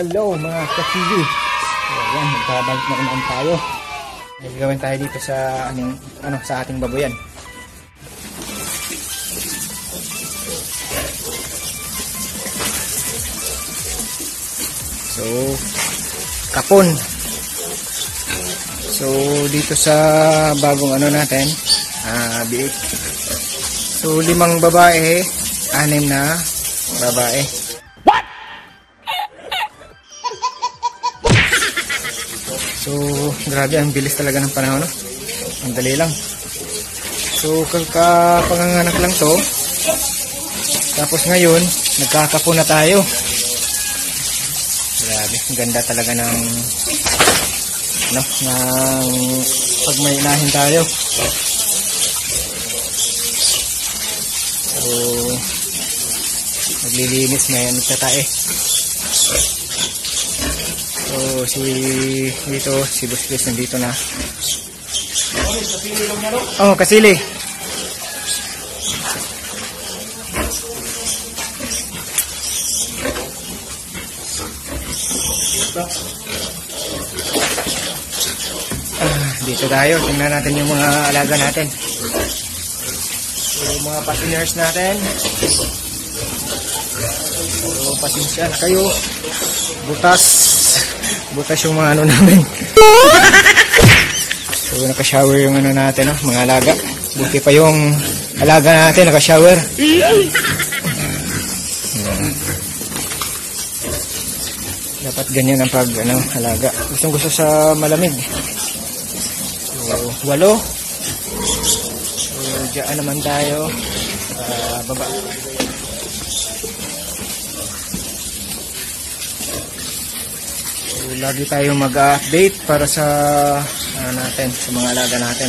Hello mga ka-TV. So, ayan, magkabalik na naman tayo. May gawin tayo dito sa, aning, ano, sa ating baboyan. So, kapon. So, dito sa bagong ano natin, ah, biik. So, limang babae, anim na babae. Grabe, ang bilis talaga ng panahon, no? Ang dali lang. So, kakapanganganak lang to. Tapos ngayon, nagkakapo na tayo. Grabe, ang ganda talaga ng ano, ng pag inahin tayo. So, naglilinis na yan, nagtatae. So, si dito, si Busquets nandito na. Oh, kasili. Ah, dito tayo. Tingnan natin yung mga alaga natin. So, yung mga passengers natin. So, pasensya na kayo. Butas. Butas yung mga ano namin. so, naka-shower yung ano natin, no? mga alaga. Buti pa yung alaga natin, naka-shower. Ayan. Dapat ganyan ang pag, ano, alaga. Gustong gusto sa malamig. So, walo. So, dyan naman tayo. Ah, baba. So, lagi tayo mag-update para sa ano natin, sa mga alaga natin.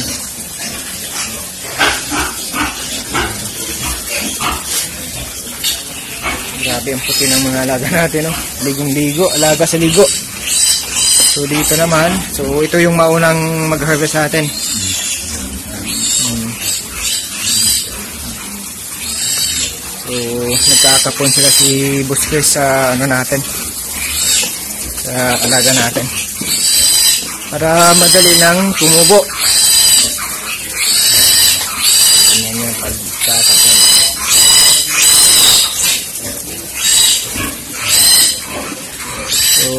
Grabe ang puti ng mga alaga natin, no? Ligong-ligo, alaga sa ligo. So, dito naman, so ito yung maunang mag-harvest natin. So, nagkakapon sila si Busquets sa ano natin, sa alaga natin. Para madali lang tumubo. Ganyan yung pagkakapon. So,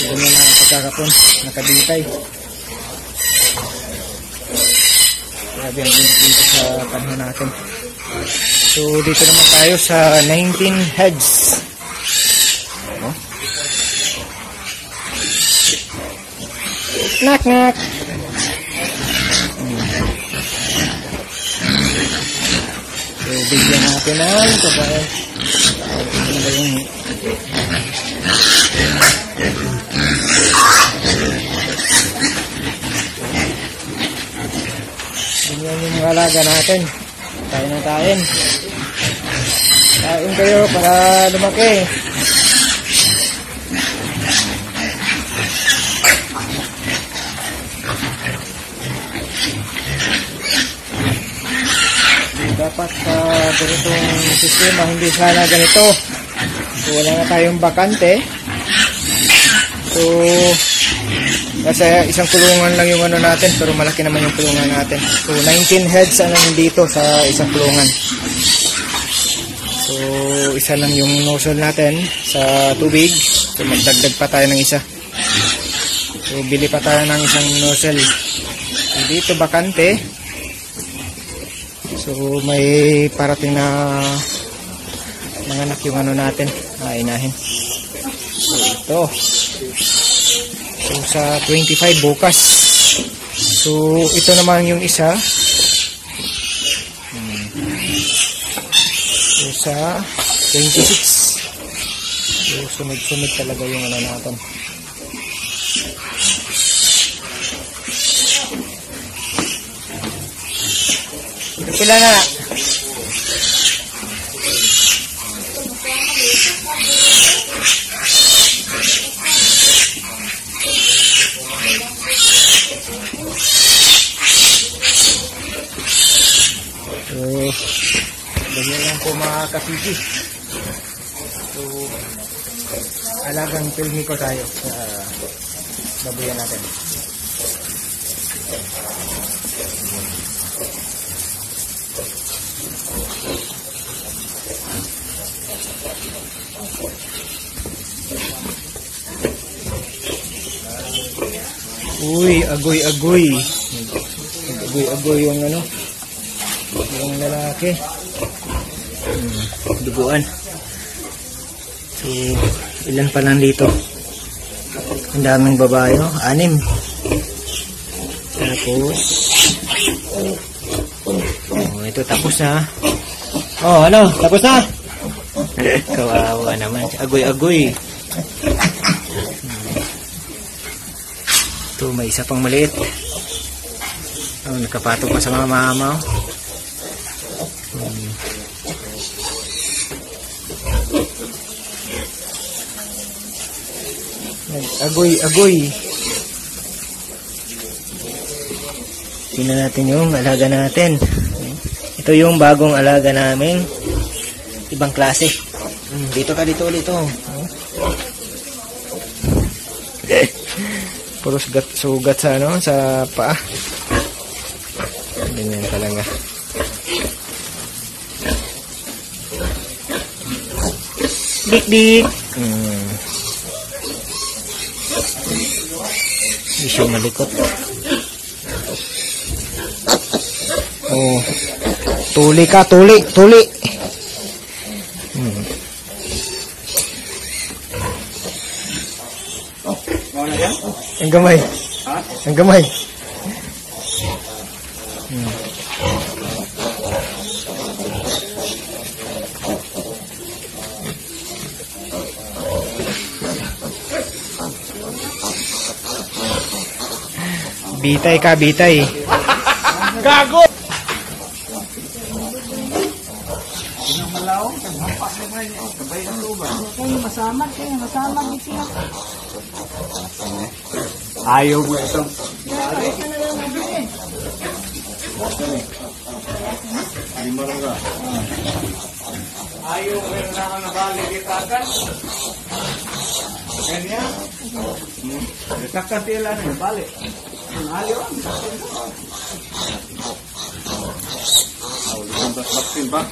ganyan na pagkakapon. Nakabitay. Grabe ang dito sa panahon natin. So, dito naman tayo sa 19 heads. Knock, knock. So, bigyan natin ng kapal. Ano ba yung... Ganyan yung mga alaga natin. Tayo na tayo. Kain kayo para lumaki. Dapat sa ganitong sistema hindi sana ganito. So wala na tayong bakante. So kasi isang kulungan lang yung ano natin pero malaki naman yung kulungan natin. So 19 heads ang nandito sa isang kulungan. So isa lang yung nozzle natin sa tubig. So magdagdag pa tayo ng isa. So bili pa tayo ng isang nozzle. Dito bakante So may parating na nanganak yung ano natin, ah, inahin. So ito. So sa 25 bukas. So ito naman yung isa. So sa 26. So sunod-sunod talaga yung ano natin. Sila na. So, ganyan lang po mga kasigi. So, alagang filmi ko tayo sa babuyan natin. Uy, agoy-agoy. Agoy-agoy yung ano, yung lalaki. Hmm, duguan. So, ilan pa lang dito? Ang daming babae, no? Anim. Tapos, oh, ito tapos na. Oh, ano? Tapos na? Kawawa naman. Agoy-agoy. Ito, may isa pang maliit. Oh, nakapatong pa sa mga mama. oh. Hmm. Nag-agoy-agoy. Tingnan natin yung alaga natin. Ito yung bagong alaga namin. Ibang klase. Hmm, dito ka, dito, dito. Oh. Puro sugat, sugat sa ano, sa paa. Ganyan talaga. Dik dik. Hmm. Hindi siya malikot. Oh. Tuli ka, tuli, tuli. Ang gamay. Ang gamay. Hmm. Bitay ka, bitay. Gago! Masamat kayo, masamat din siya. Ayo bu Esom. Ayo berenang balik kita kan? Kenya? Kita kan tiada nih balik. Ayo. Kalau lima belas vaksin pak.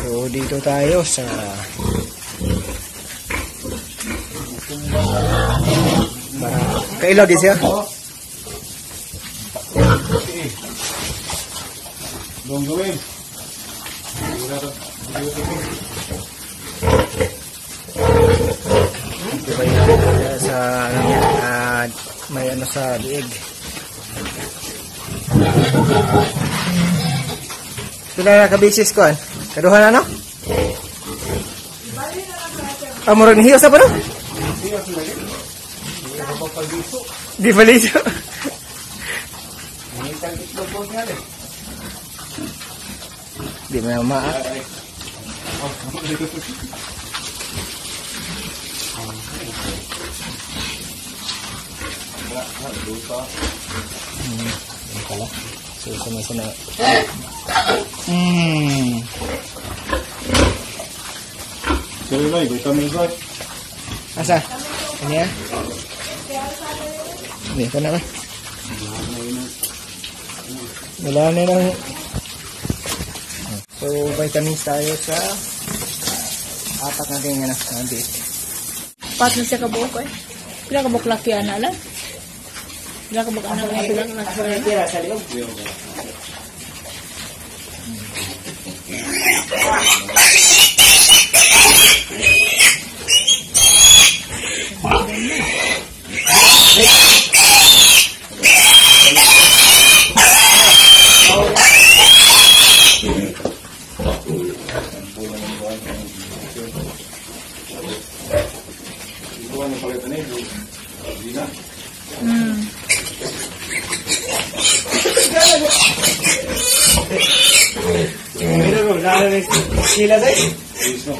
So, dito tayo sa Kailaw din siya? Dong gawin. Ito ba yun? Sa ano yan? ah, may ano sa liig. Ito na nakabisis ko. ah. Kaduha na no? Ah, murag ni hiyos na pa no? Di baliso. Di mo na maa. Yan pala. So, sana-sana. Hmm. Sorry lang, vitamin ko. Asa? Ano yan? Hindi, ito na ba? Wala na lang. So, vitamins tayo sa apat na din yan. Nandit. Pat na siya kabuk eh. Pila kabuk laki ana lang. Pila kabuk ana lang. Pila kabuk laki. Tira sa loob. Hindi na. Pero ko, nalalis sila sa'yo. Ayos mo.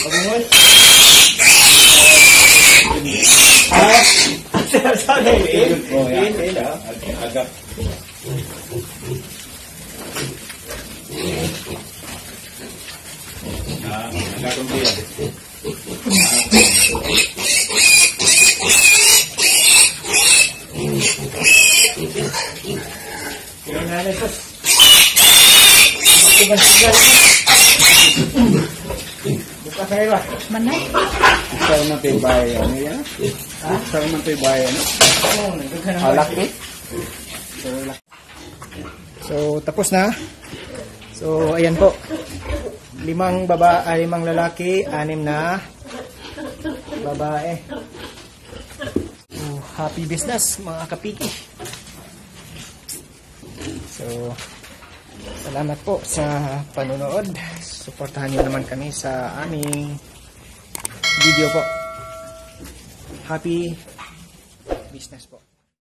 Video kasi yung ano sa tipundan ko. Nakuhan. Pagmumul. Ah, sabi, eh, Oh, eh, yeah. eh, ah. Agak. Ah, agak ko yan. Kaya nga na ito. Ako ba siya? Buka kayo ba? Manay. Ikaw man tayo bayan. Ano yan? Ikaw man tayo bayan. Na. Eh. So, tapos na. So, ayan po. Limang baba, ah, limang lalaki, anim na babae. So, happy business, mga kapiki. So, salamat po sa panonood. Suportahan nyo naman kami sa aming video po. Happy business po.